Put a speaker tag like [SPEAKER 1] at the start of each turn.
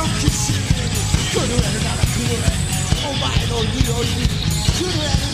[SPEAKER 1] のきしに震えるなら震えお前の匂いに震える